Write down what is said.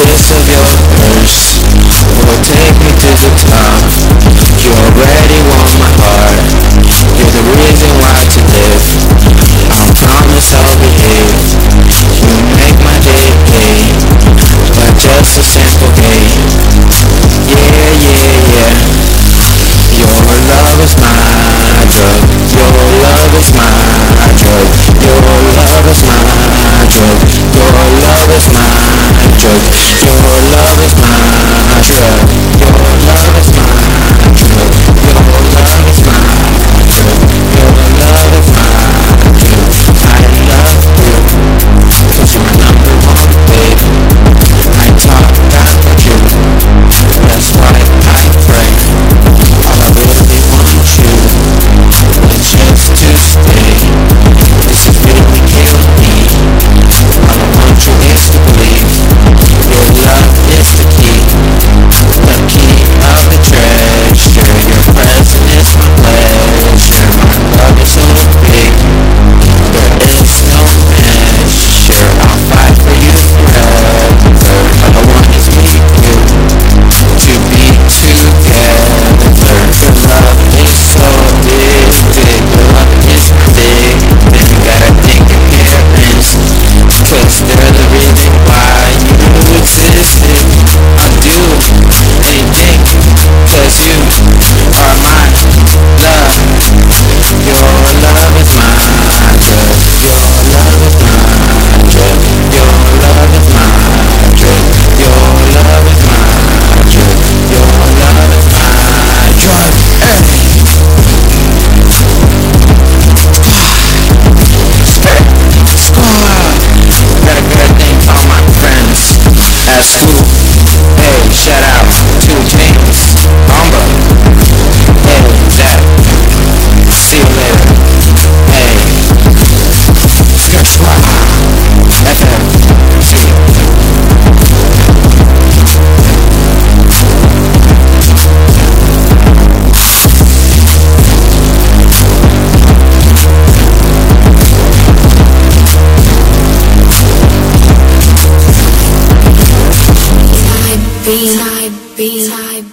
to the symbiote Will take me to the top. B side B